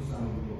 Espiritu